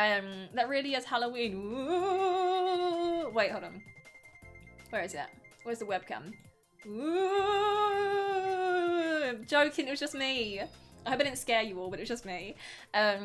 Um, that really is Halloween. Ooh. Wait, hold on. Where is it? Where's the webcam? Ooh. Joking, it was just me. I hope I didn't scare you all, but it was just me. Um,